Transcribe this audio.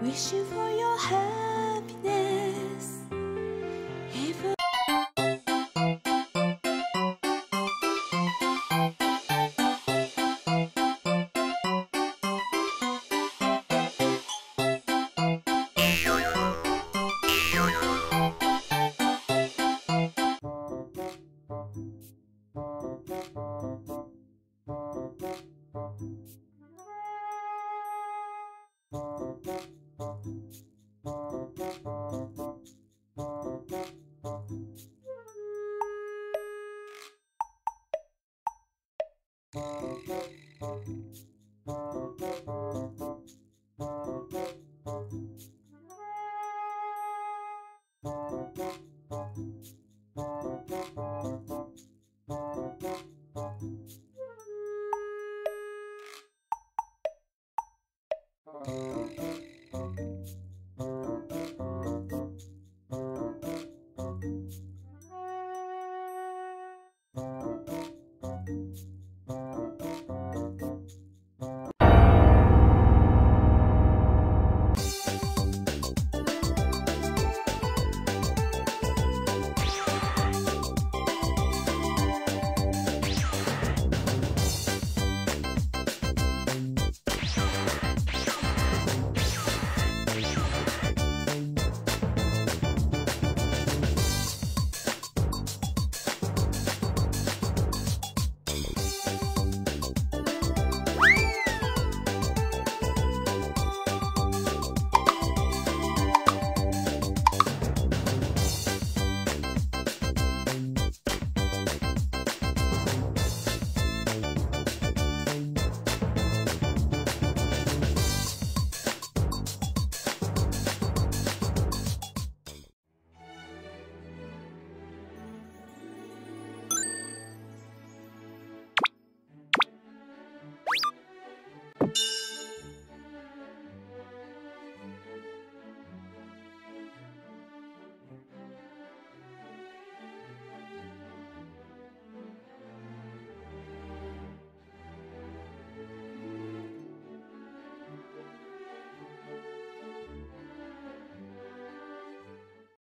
wishing for your happiness. Thank you. Oh.